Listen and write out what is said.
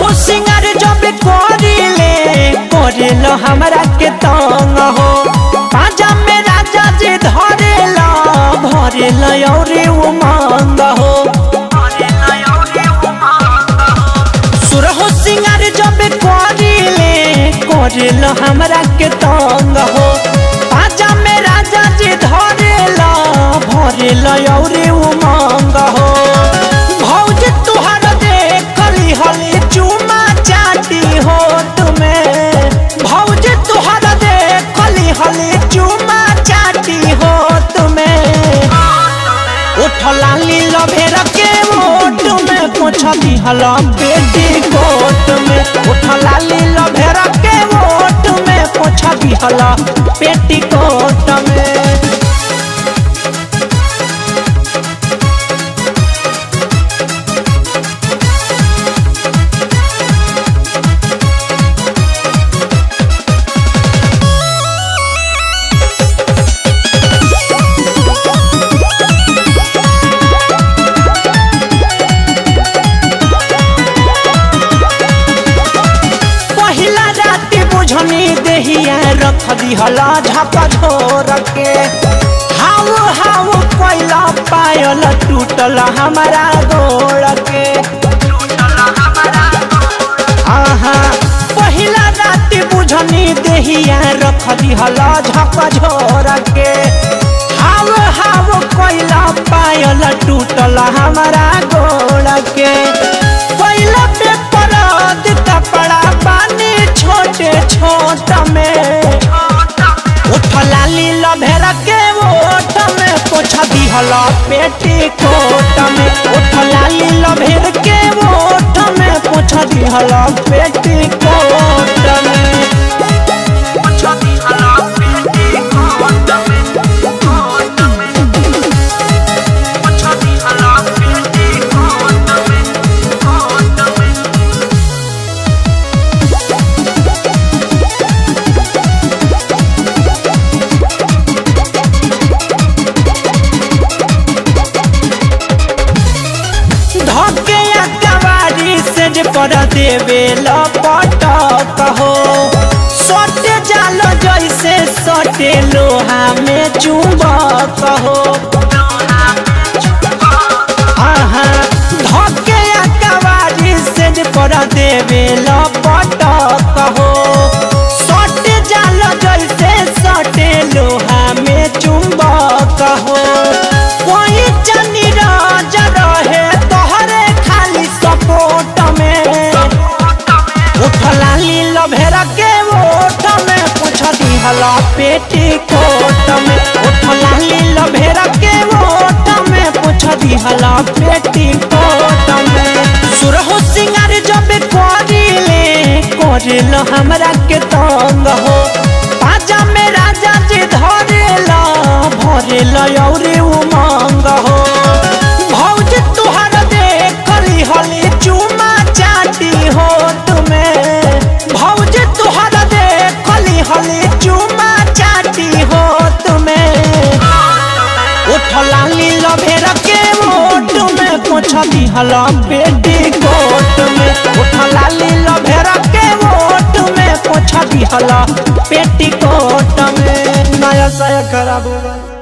हो सिंगर जब करिले, करिल हमरा के हो। पाजा में राजा जी धरेल भरेल औरे उमंग हो। हो। हमरा के तंग हो। पाजा में राजा जी धरेल भरेल औरे उमंग हो। उठला लभेर के मोट में पोछा दिहला बेटी कोट में। उठला लील भेर के ओट में पोछा दिहला पेटी कोट में। दिहला झपा झोर के हाउ हाउ कोइला पायल टूटल हमारा गोड़ के आहा राति बुझनी देहिया रख दिहला झपा झोर के हाउ हाउ कोइला पायल टूटल हमारा गोड़ के पोछा पेटी कोट में उठला लीला भेर के ओठ में पोछा दिहला पेटी कोट पर देवे लपटक हो सटे जाल जैसे सटे लोहा में चुंबक हो पेटी कोट में उठला लील भेर के ओठ में पूछ दिहला पेटी कोट में सिंगार जब करिले, करेल हमरा के तंग हो। राजा जी धरेला, भरेल औरी उठला लभेर भेर के मोट में पोछा दिहल बेटी कोट में। उठला लभेर के मोट में पोछा दिहल पेटी कोट में। नया साया खराब हो गया